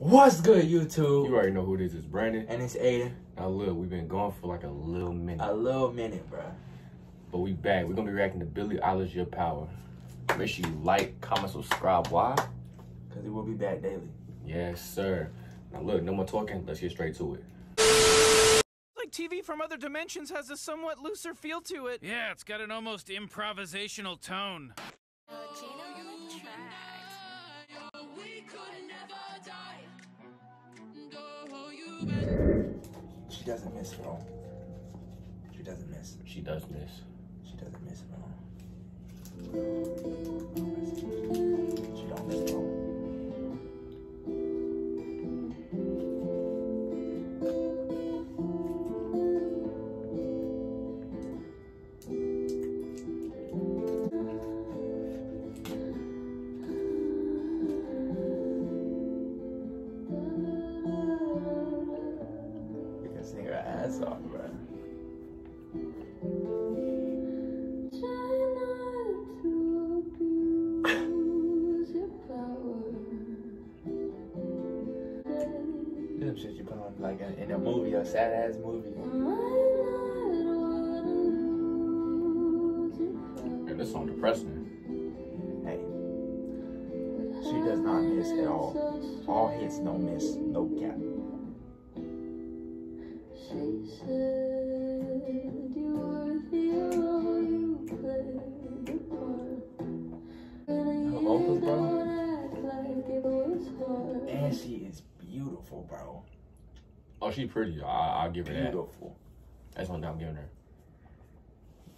What's good, YouTube? You already know who this is, Brandon. And it's Aiden. Now look, we've been gone for like a little minute, A little minute, bro. but we back. We're gonna be reacting to Billie Eilish, Your Power. Make sure you like, comment, subscribe. Why? Because it will be back daily. Yes, sir. Now look, no more talking. Let's get straight to it. like TV from other dimensions has a somewhat looser feel to it. Yeah, it's got an almost improvisational tone. She doesn't miss, bro. She doesn't miss. She does miss. She doesn't miss, bro. She a sad ass movie. And this song depressing. Hey, she does not miss at all. All hits, no miss, no cap. She said you were the role you played a part. Her vocals, bro. Act like it was hard. And she is beautiful, bro. Oh, she pretty. I I'll give her that. Beautiful. That's one I'm giving her.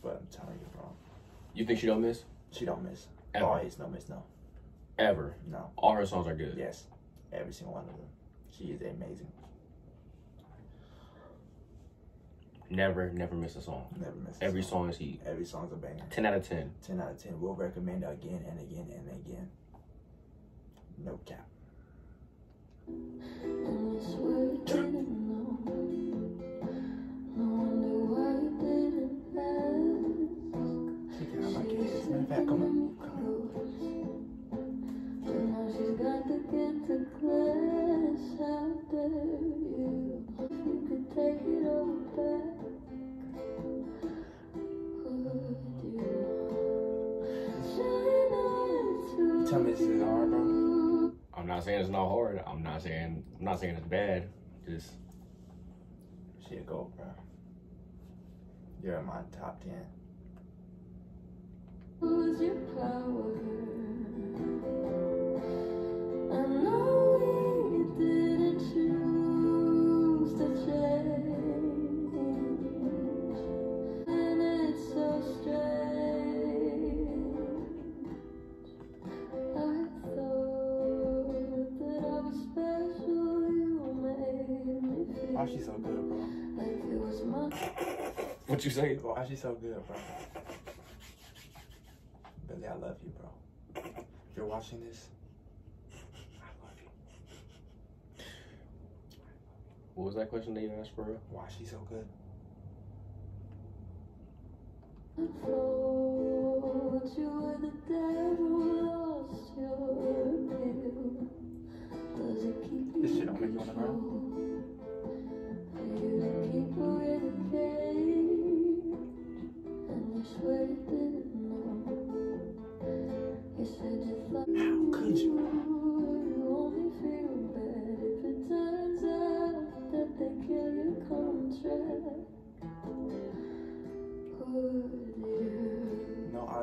But I'm telling you, bro. You think she don't miss? She don't miss. Ever. Oh, All hits, no miss, no. Ever. No. All her songs are good. Yes. Every single one of them. She is amazing. Never, never miss a song. Never miss. a Every song is heat. Every song's a banger. 10 out of 10. 10 out of 10. We'll recommend it again and again and again. No cap. Tell me this is hard, bro. I'm not saying it's not hard. I'm not saying I'm not saying it's bad. Just She a goat, bro. You're in my top 10. Why she so good, bro? like it was my. what you say? Why she so good, bro? Billie, I love you, bro. If you're watching this, I love you. What was that question that you asked for? real? Why she so good? Thought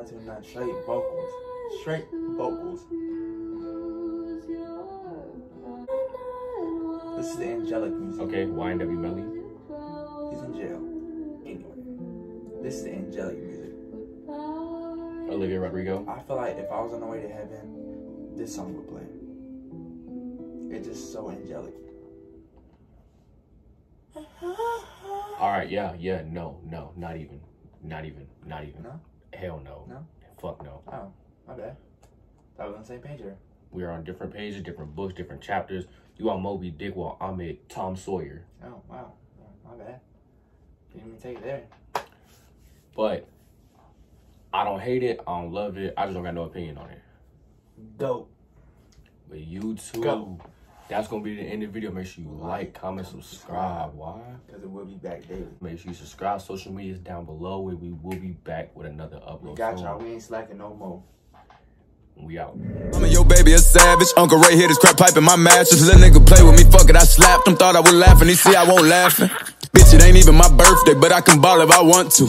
you? No auto not straight vocals. Straight vocals. This is the angelic music. Okay, YNW Melly. He's in jail. Anyway, this is the angelic music. Olivia Rodrigo. I feel like if I was on the way to heaven, this song would play. It's just so angelic. All right, yeah, yeah, no, no, not even, not even, not even. No? Hell no. No? Fuck no. Oh, my bad. Thought we were on the same page here. We are on different pages, different books, different chapters. You are Moby Dick while I'm at Tom Sawyer. Oh, wow. My bad. Didn't even take it there. But I don't hate it. I don't love it. I just don't got no opinion on it. Dope. But you too. Go. That's gonna be the end of the video. Make sure you like, comment, subscribe. Why? Because it will be back daily. Make sure you subscribe. Social media is down below. We we will be back with another upload. We got soon. y'all. We ain't slacking no more. We out. I'm your baby a savage. Uncle Ray hit his crap pipe in my mattress. Little nigga play with me, fuck it, I slapped him. Thought I was laughing, he see I won't laughing. Bitch, it ain't even my birthday, but I can ball if I want to.